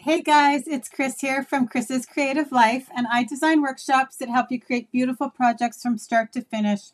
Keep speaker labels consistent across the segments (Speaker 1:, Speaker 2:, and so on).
Speaker 1: Hey guys, it's Chris here from Chris's Creative Life, and I design workshops that help you create beautiful projects from start to finish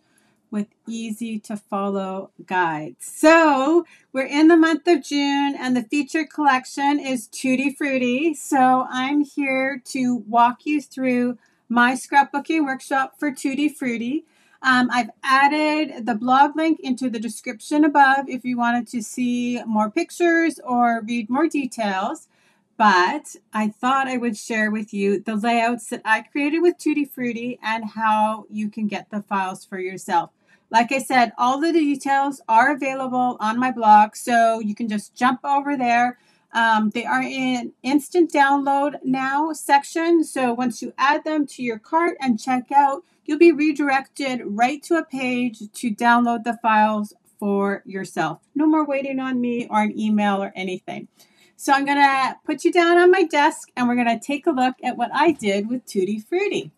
Speaker 1: with easy to follow guides. So, we're in the month of June, and the featured collection is Tutti Frutti. So, I'm here to walk you through my scrapbooking workshop for Tutti Frutti. Um, I've added the blog link into the description above if you wanted to see more pictures or read more details but I thought I would share with you the layouts that I created with Tutti Frutti and how you can get the files for yourself. Like I said, all the details are available on my blog, so you can just jump over there. Um, they are in instant download now section, so once you add them to your cart and check out, you'll be redirected right to a page to download the files for yourself. No more waiting on me or an email or anything. So I'm going to put you down on my desk and we're going to take a look at what I did with Tutti Frutti.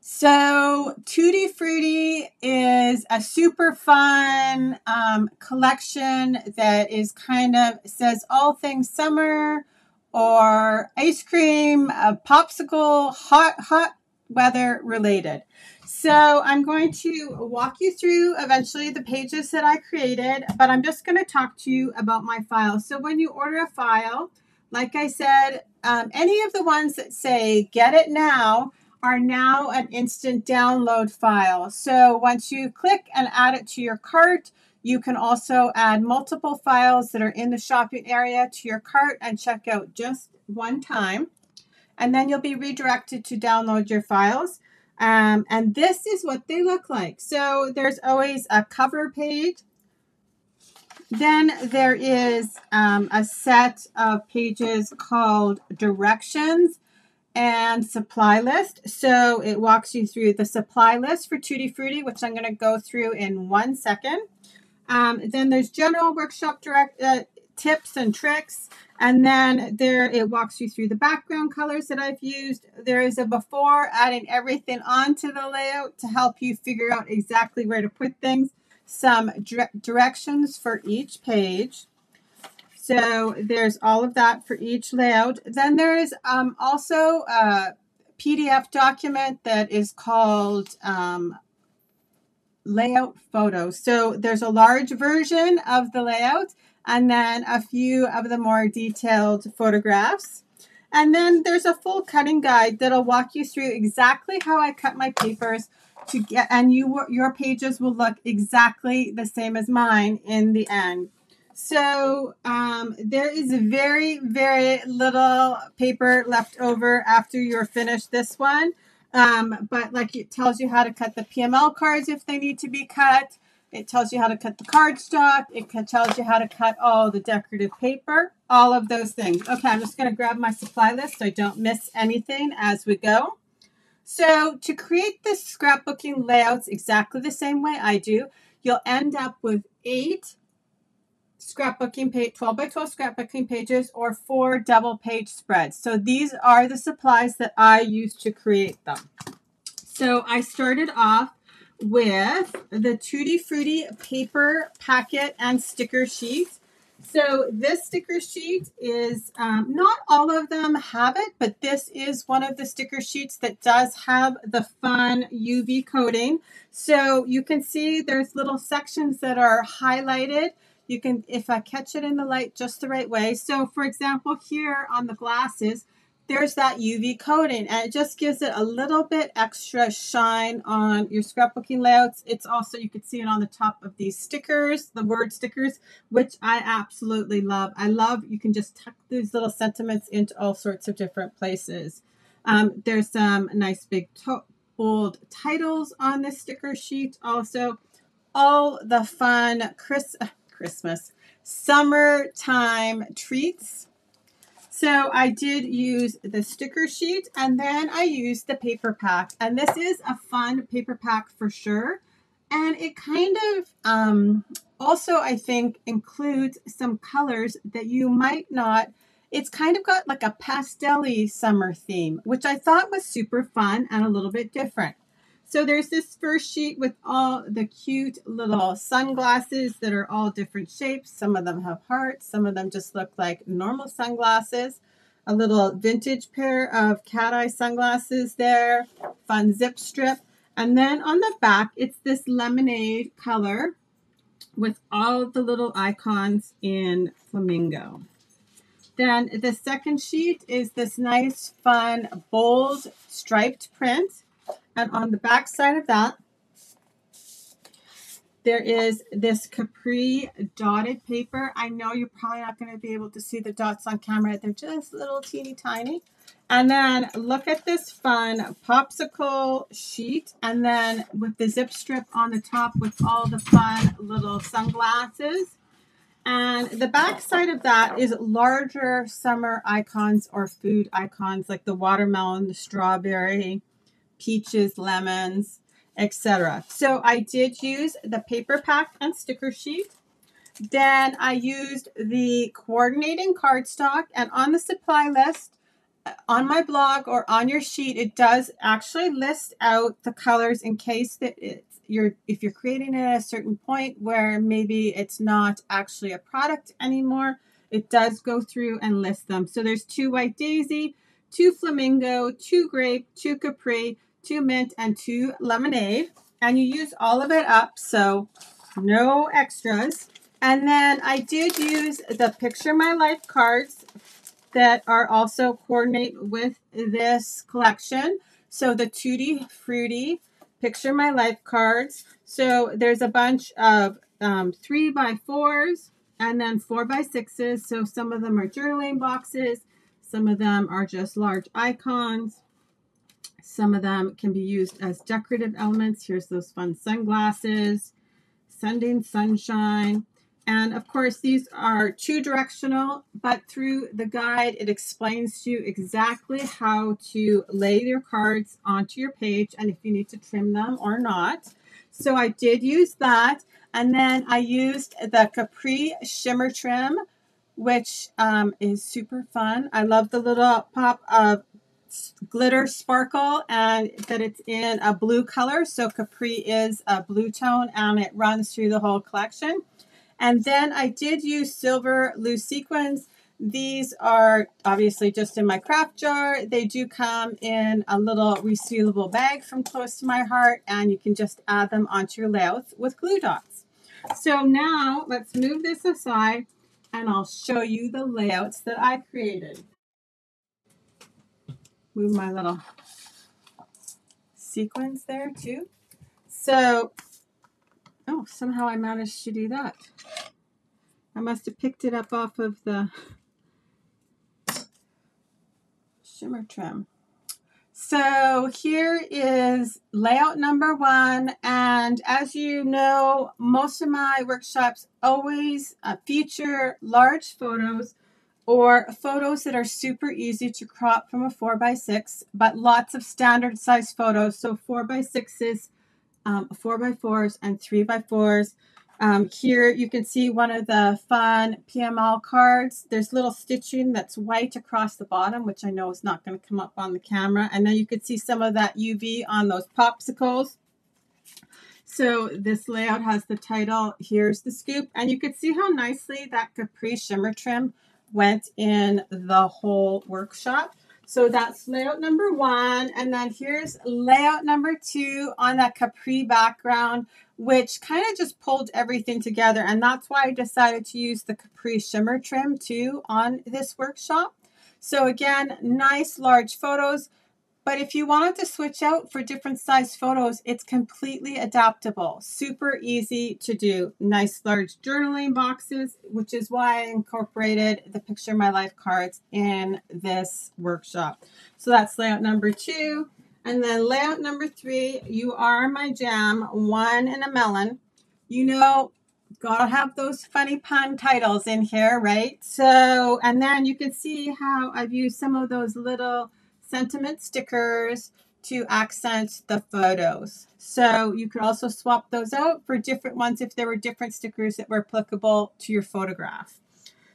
Speaker 1: So Tutti Frutti is a super fun um, collection that is kind of says all things summer or ice cream, a popsicle, hot hot weather related. So I'm going to walk you through eventually the pages that I created, but I'm just going to talk to you about my file. So when you order a file, like I said, um, any of the ones that say get it now are now an instant download file. So once you click and add it to your cart, you can also add multiple files that are in the shopping area to your cart and check out just one time. And then you'll be redirected to download your files. Um, and this is what they look like. So there's always a cover page. Then there is um, a set of pages called directions and supply list. So it walks you through the supply list for Tutti Frutti, which I'm going to go through in one second. Um, then there's general workshop direct uh, tips and tricks. And then there it walks you through the background colors that I've used. There is a before adding everything onto the layout to help you figure out exactly where to put things. Some dire directions for each page. So there's all of that for each layout. Then there is um, also a PDF document that is called um, layout photos. So there's a large version of the layout and then a few of the more detailed photographs. And then there's a full cutting guide that'll walk you through exactly how I cut my papers to get, and you your pages will look exactly the same as mine in the end. So um, there is very, very little paper left over after you're finished this one. Um, but like it tells you how to cut the PML cards if they need to be cut. It tells you how to cut the cardstock. It tells you how to cut all the decorative paper, all of those things. Okay, I'm just going to grab my supply list so I don't miss anything as we go. So to create the scrapbooking layouts exactly the same way I do, you'll end up with eight scrapbooking page, 12 by 12 scrapbooking pages or four double page spreads. So these are the supplies that I use to create them. So I started off with the Tutti Frutti paper packet and sticker sheet. So this sticker sheet is, um, not all of them have it, but this is one of the sticker sheets that does have the fun UV coating. So you can see there's little sections that are highlighted. You can, if I catch it in the light just the right way. So for example, here on the glasses, there's that UV coating and it just gives it a little bit extra shine on your scrapbooking layouts. It's also, you can see it on the top of these stickers, the word stickers, which I absolutely love. I love, you can just tuck these little sentiments into all sorts of different places. Um, there's some nice big bold titles on this sticker sheet. Also, all the fun Chris, Christmas, summertime treats so I did use the sticker sheet and then I used the paper pack. And this is a fun paper pack for sure. And it kind of um, also, I think, includes some colors that you might not. It's kind of got like a pastel summer theme, which I thought was super fun and a little bit different. So there's this first sheet with all the cute little sunglasses that are all different shapes. Some of them have hearts. Some of them just look like normal sunglasses. A little vintage pair of cat eye sunglasses there. Fun zip strip. And then on the back, it's this lemonade color with all the little icons in flamingo. Then the second sheet is this nice, fun, bold striped print. And on the back side of that, there is this Capri dotted paper. I know you're probably not going to be able to see the dots on camera. They're just little teeny tiny. And then look at this fun popsicle sheet. And then with the zip strip on the top with all the fun little sunglasses. And the back side of that is larger summer icons or food icons like the watermelon, the strawberry, peaches, lemons, etc. So I did use the paper pack and sticker sheet. Then I used the coordinating cardstock and on the supply list uh, on my blog or on your sheet, it does actually list out the colors in case that it's you're if you're creating it at a certain point where maybe it's not actually a product anymore, it does go through and list them. So there's two white daisy, two flamingo, two grape, two capri, two mint, and two lemonade. And you use all of it up, so no extras. And then I did use the Picture My Life cards that are also coordinate with this collection. So the Tutti Frutti Picture My Life cards. So there's a bunch of um, three by fours and then four by sixes. So some of them are journaling boxes. Some of them are just large icons. Some of them can be used as decorative elements. Here's those fun sunglasses, sending sunshine. And of course, these are two directional, but through the guide, it explains to you exactly how to lay your cards onto your page and if you need to trim them or not. So I did use that. And then I used the Capri Shimmer Trim, which um, is super fun. I love the little pop of glitter sparkle and that it's in a blue color. So Capri is a blue tone and it runs through the whole collection. And then I did use silver loose sequins. These are obviously just in my craft jar. They do come in a little resealable bag from Close to My Heart, and you can just add them onto your layouts with glue dots. So now let's move this aside and I'll show you the layouts that I created. Move my little sequins there too. So Oh, somehow I managed to do that. I must have picked it up off of the shimmer trim. So here is layout number one. And as you know, most of my workshops always uh, feature large photos or photos that are super easy to crop from a 4x6, but lots of standard size photos. So 4x6s um, four by fours and three by fours. Um, here you can see one of the fun PML cards. There's little stitching that's white across the bottom, which I know is not going to come up on the camera. And then you can see some of that UV on those popsicles. So this layout has the title, Here's the Scoop. And you can see how nicely that Capri Shimmer Trim went in the whole workshop. So that's layout number one. And then here's layout number two on that Capri background, which kind of just pulled everything together. And that's why I decided to use the Capri shimmer trim too on this workshop. So again, nice large photos, but if you wanted to switch out for different size photos, it's completely adaptable. Super easy to do. Nice large journaling boxes, which is why I incorporated the Picture My Life cards in this workshop. So that's layout number two. And then layout number three, you are my jam, one and a melon. You know, gotta have those funny pun titles in here, right? So, and then you can see how I've used some of those little sentiment stickers to accent the photos. So you could also swap those out for different ones if there were different stickers that were applicable to your photograph.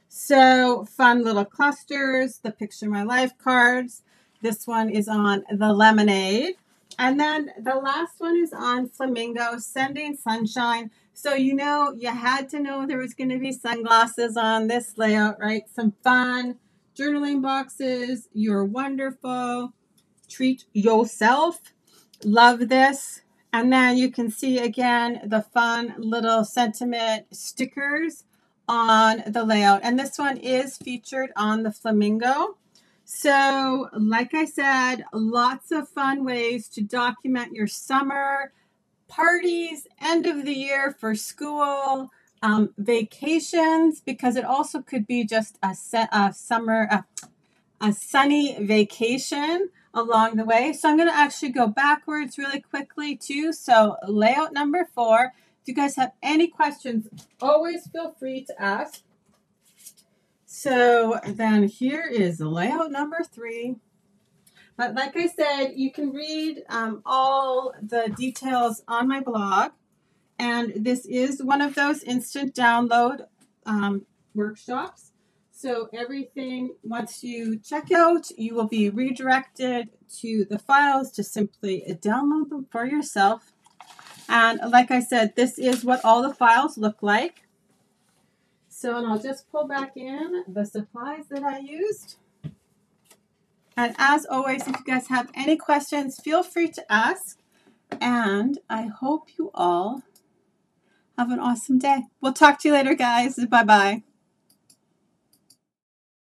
Speaker 1: So fun little clusters, the Picture My Life cards. This one is on the lemonade. And then the last one is on Flamingo, Sending Sunshine. So you know you had to know there was going to be sunglasses on this layout, right? Some fun journaling boxes. You're wonderful. Treat yourself. Love this. And then you can see again the fun little sentiment stickers on the layout. And this one is featured on the Flamingo. So, like I said, lots of fun ways to document your summer parties, end of the year for school, um, vacations, because it also could be just a, set, a summer, a, a sunny vacation along the way. So I'm going to actually go backwards really quickly too. So layout number four. If you guys have any questions, always feel free to ask. So then here is layout number three. But like I said, you can read um, all the details on my blog. And this is one of those instant download um, workshops. So everything, once you check out, you will be redirected to the files to simply download them for yourself. And like I said, this is what all the files look like. So, and I'll just pull back in the supplies that I used. And as always, if you guys have any questions, feel free to ask. And I hope you all have an awesome day. We'll talk to you later, guys. Bye bye.